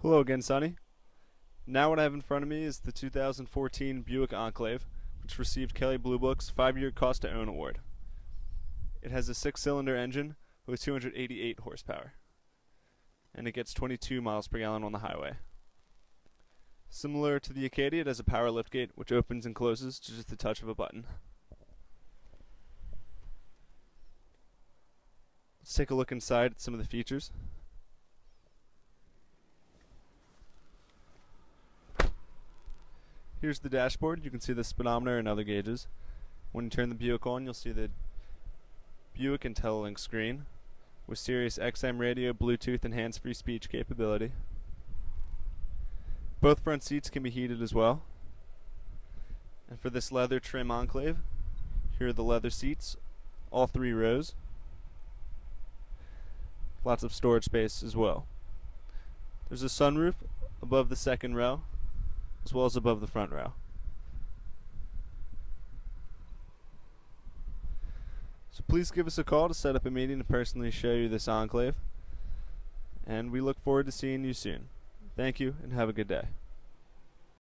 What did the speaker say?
Hello again, Sonny. Now what I have in front of me is the 2014 Buick Enclave, which received Kelley Blue Book's 5-year cost to own award. It has a 6-cylinder engine with 288 horsepower, and it gets 22 miles per gallon on the highway. Similar to the Acadia, it has a power liftgate which opens and closes to just the touch of a button. Let's take a look inside at some of the features. Here's the dashboard. You can see the speedometer and other gauges. When you turn the Buick on, you'll see the Buick IntelliLink screen with Sirius XM radio, Bluetooth, and hands-free speech capability. Both front seats can be heated as well. And for this leather trim enclave, here are the leather seats, all three rows. Lots of storage space as well. There's a sunroof above the second row as well as above the front row. So please give us a call to set up a meeting to personally show you this enclave. And we look forward to seeing you soon. Thank you and have a good day.